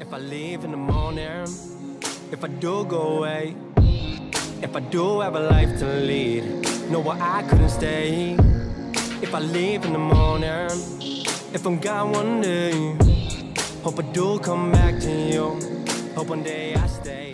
If I leave in the morning, if I do go away, if I do have a life to lead, know what I couldn't stay. If I leave in the morning, if I'm gone one day, hope I do come back to you. Hope one day I stay.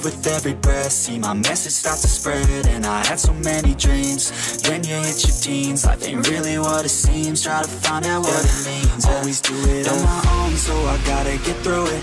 With every breath, see my message start to spread And I had so many dreams, then you hit your teens. Life ain't really what it seems, try to find out what it means. Always do it on my own, so I gotta get through it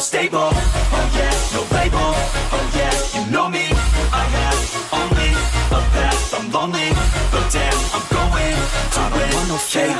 I'm stable, oh yeah, no label, oh yeah, you know me, I have only a path, I'm lonely, but damn, I'm going. To I don't want no fake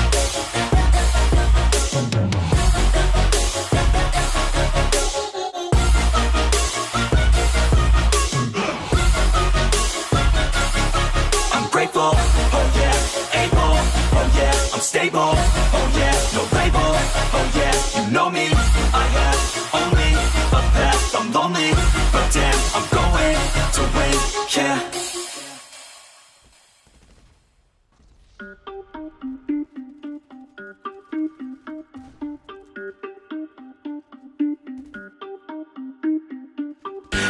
Grateful, oh yeah, able, oh yeah, I'm stable, oh yeah, no label, oh yeah, you know me,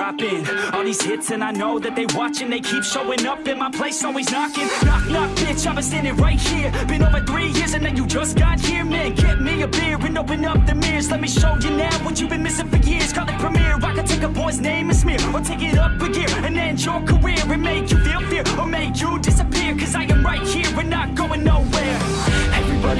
dropping. All these hits and I know that they watching. They keep showing up in my place, always knocking. Knock, knock, bitch, I've been standing right here. Been over three years and then you just got here Man, get me a beer and open up the mirrors. Let me show you now what you've been missing for years. Call it premiere, I can take a boy's name and smear Or take it up a gear and end your career And make you feel fear or make you disappear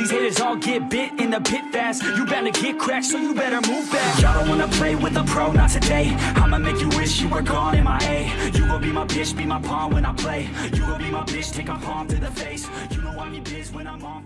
These haters all get bit in the pit fast. You better get cracked, so you better move back. Y'all don't wanna play with a pro, not today. I'ma make you wish you were gone in my A. You gon' be my bitch, be my pawn when I play. You gon' be my bitch, take a palm to the face. You know I'm your biz when I'm on